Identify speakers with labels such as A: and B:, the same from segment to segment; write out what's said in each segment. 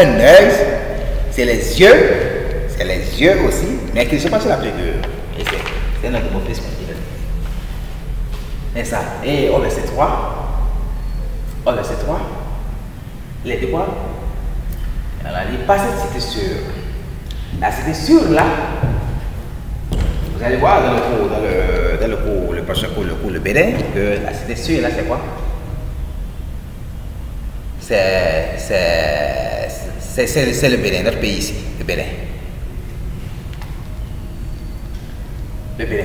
A: un œil, c'est les yeux, c'est les yeux aussi, mais qui ne sont pas sur la figure. C'est- qui le dit. Et ça, et au verset 3, au verset 3, les deux quoi Elle a dit, pas cette cité sûre. La cité sûre là, vous allez voir dans le cours, dans le, dans le cours, le prochain cours, le cours, le Bénin, que la cité sûre là, c'est quoi? C'est c'est- c'est- c'est- c'est le Bénin, notre pays ici, le Bénin. Le Bénin.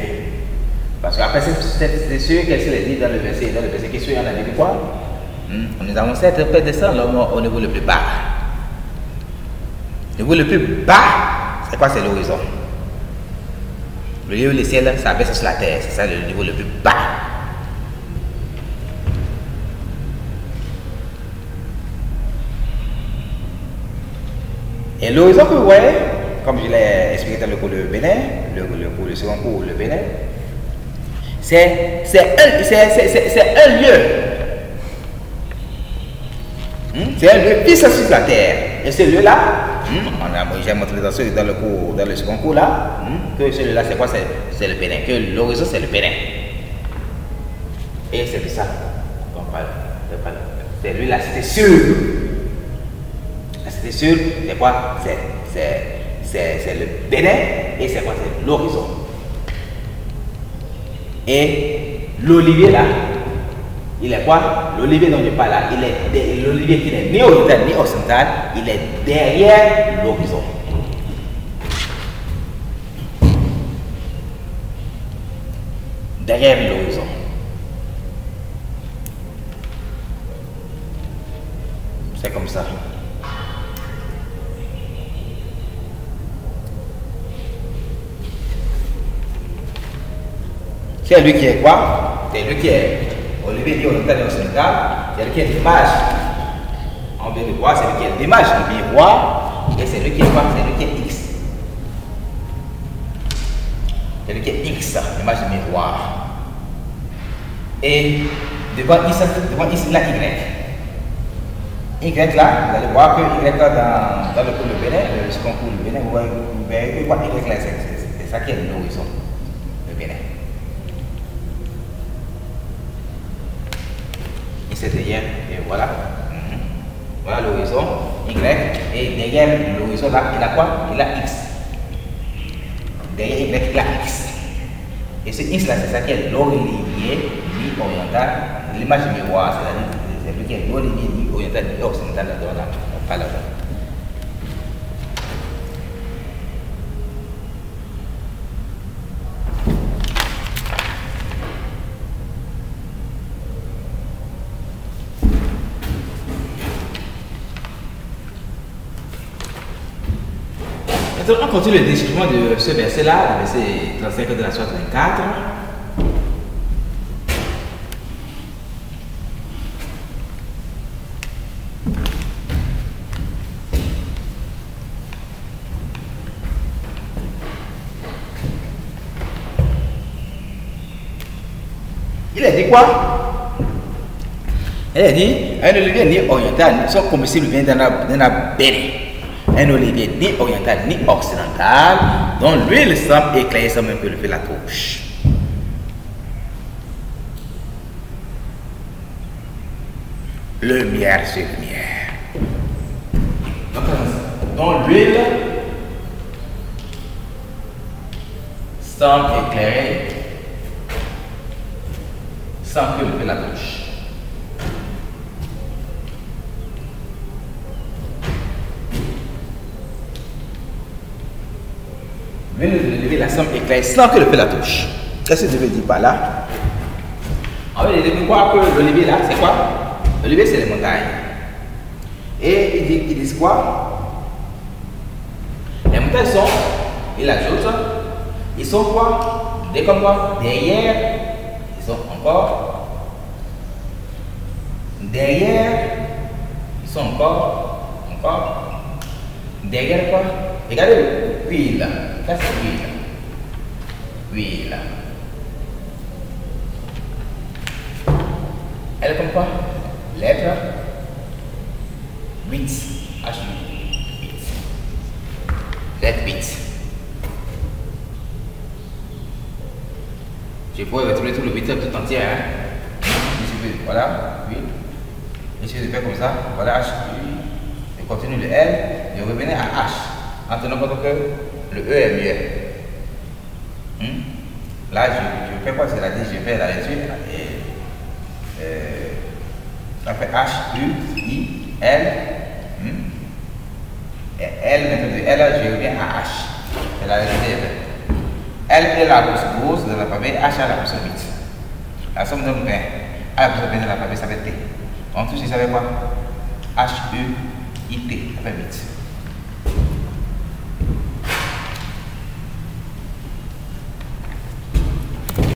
A: Parce qu'après cité sûre, qu'est-ce qu'il dit dans le verset, dans le verset qui suit, on a dit quoi? Hmm, Nous avons cette paix descendre là, au niveau le plus bas. Le niveau le plus bas, c'est quoi C'est l'horizon? Le lieu où le ciel s'abaisse sur la terre, c'est ça le niveau le plus bas. Et l'horizon que vous voyez, comme je l'ai expliqué dans le cours de Bénin, le, le, cours- le second cours, le Bénin, c'est un, un lieu. Hmm? C'est un lieu qui sur la terre. Et ce lieu-là, hmm, j'ai montré dans, ce- dans le cours, dans le second cours là, hmm, que celui-là c'est quoi? C'est le Bénin. Que l'horizon c'est le Bénin. Et c'est de ça. C'est lui la cité cité sûre, c'est quoi? C'est c'est- c'est- c'est le Bénin et c'est quoi? C'est l'horizon. Et l'olivier là, il est quoi? L'olivier dont je parle là, il est l'olivier qui n'est ni oriental ni occidental, il est derrière l'horizon. Derrière l'horizon. C'est lui qui est quoi? C'est lui qui est Olivier dit oriental et occidental. C'est lui qui est l'image. On de voir, c'est lui qui est l'image du miroir. Et c'est lui qui est quoi? C'est lui qui est X. C'est lui qui est X, l'image du miroir. Et devant X, devant X, il y a Y. Y là, vous allez voir que Y là dans, le cours de Bénin, le second cours de Bénin, vous voyez, vous que quoi? Y là, c'est ça qui est l'horizon, le Bénin. Et c'est et voilà. Mhm. Voilà l'horizon, Y, et derrière l'horizon là, il a quoi? Il a X. Derrière Y, il a X. Et ce X là, c'est ça qui est l'olivier, ni oriental, l'image miroir, c'est-à-dire c'est qui est l'olivier, ni oriental, ni occidental, pas là. On continue le déchiffrement de ce verset-là, le verset 35 de la sourate 24. Il a dit quoi? Elle a dit un olivier ni oriental, son combustible vient d'un béni. Un olivier ni oriental ni occidental, dont l'huile semble éclairer sans même que le feu la touche. Lumière sur lumière. Donc, dont l'huile semble éclairer sans que le feu la touche. Venez de lever la somme éclaire sans que le feu la touche. Qu'est-ce que je veux dire par là En fait, il dit quoi que l'olivier là, c'est quoi? L'olivier, c'est les montagnes. Et ils disent, quoi? Les montagnes sont, et la chose, ils sont quoi? Dès comme quoi? Derrière, ils sont encore. Derrière, ils sont encore. Encore. Derrière quoi? Regardez l'huile. Ça l'huile. Huile. Elle est comme quoi Lettre 8. H8. lettre 8. Je pourrais retrouver tout le 8 tout entier. Hein? Voilà, 8. Et si je fais comme ça, voilà H, je continue le L, je revenais à H, en tenant compte que le E mieux. Hmm? Là, je, je fais quoi? C'est-à-dire, je lecture. Et, euh, ça fait H, U, I, L. Hmm? Et L, maintenant L, je reviens à H. C'est la L est la pousse grosse de l'alphabet, H est la pousse 8. La somme donne 20. A la pousse 20 de l'alphabet, ça fait T. Donc tout ça fait quoi? H, U, I, T, ça fait 8.